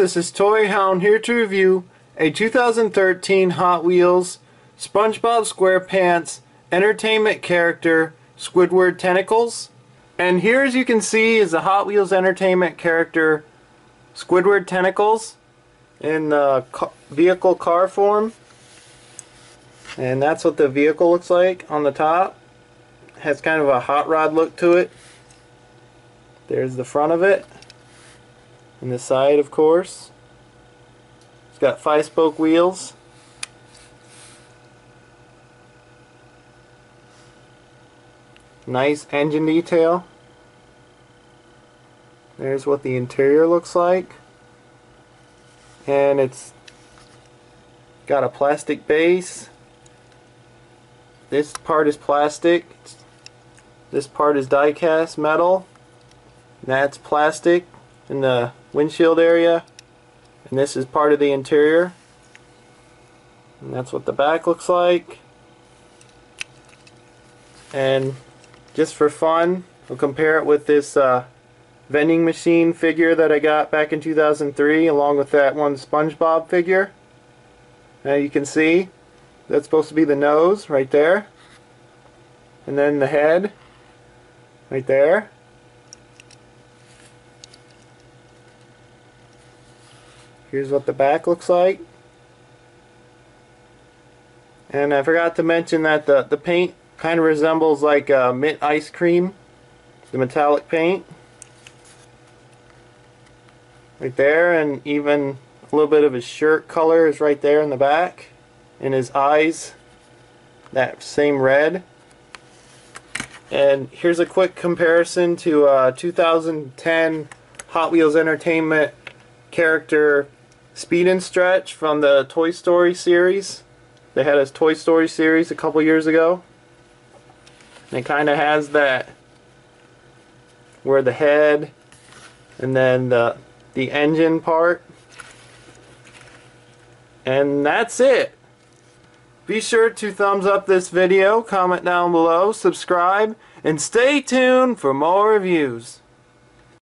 This is Toyhound here to review a 2013 Hot Wheels SpongeBob SquarePants Entertainment character Squidward Tentacles. And here as you can see is the Hot Wheels Entertainment character Squidward Tentacles in uh, vehicle car form. And that's what the vehicle looks like on the top. Has kind of a hot rod look to it. There's the front of it. And the side, of course. It's got five spoke wheels. Nice engine detail. There's what the interior looks like. And it's got a plastic base. This part is plastic. This part is die-cast metal. That's plastic in the windshield area. And this is part of the interior. And that's what the back looks like. And just for fun, we'll compare it with this uh, vending machine figure that I got back in 2003 along with that one SpongeBob figure. Now you can see that's supposed to be the nose right there. And then the head right there. Here's what the back looks like. And I forgot to mention that the, the paint kind of resembles like uh, mint ice cream. The metallic paint. Right there and even a little bit of his shirt color is right there in the back. And his eyes, that same red. And here's a quick comparison to uh, 2010 Hot Wheels Entertainment character Speedin' Stretch from the Toy Story series. They had a Toy Story series a couple years ago. And it kind of has that where the head and then the the engine part. And that's it. Be sure to thumbs up this video, comment down below, subscribe, and stay tuned for more reviews.